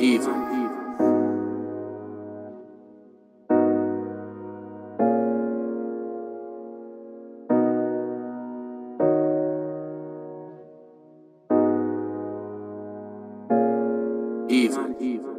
Evil. Evil. Evil.